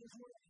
His Word.